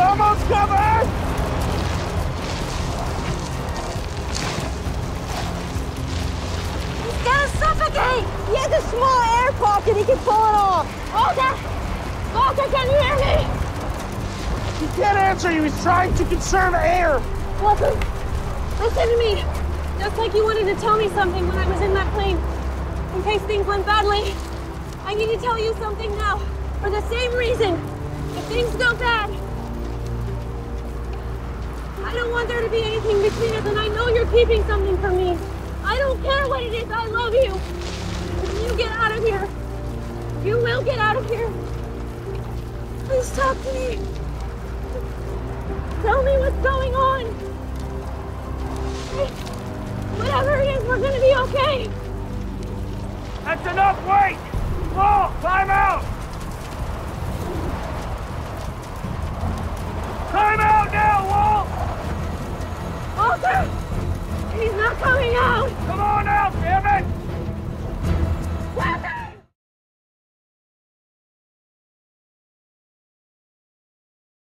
Cover! He's gonna suffocate! He has a small air pocket. He can pull it off. Walter! Walter, can you hear me? He can't answer you. He's trying to conserve air. Walter, listen to me. Just like you wanted to tell me something when I was in that plane. In case things went badly. I need to tell you something now. For the same reason. If things go bad, I don't want there to be anything between us, and I know you're keeping something from me. I don't care what it is. I love you. You get out of here, you will get out of here. Please talk to me. Tell me what's going on. Whatever it is, we're gonna be okay. That's enough. Wait. Whoa, out. coming out! Come on out, damn it!